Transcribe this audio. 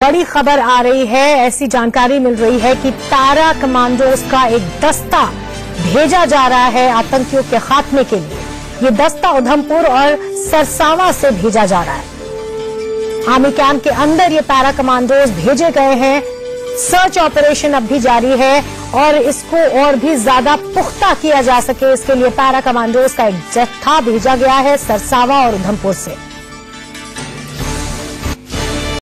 बड़ी खबर आ रही है, ऐसी जानकारी मिल रही है कि तारा कमांडोज का एक दस्ता भेजा जा रहा है आतंकियों के खात्मे के लिए। ये दस्ता उधमपुर और सरसावा से भेजा जा रहा है। आर्मी कैंप के अंदर ये पैरा कमांडोज भेजे गए हैं। सर्च ऑपरेशन अब भी जारी है और इसको और भी ज़्यादा पुख्ता किया जा सके। इसके लिए पैरा कमांडोज का एक जत्था भेजा गया है सरसावा और उधमपुर से।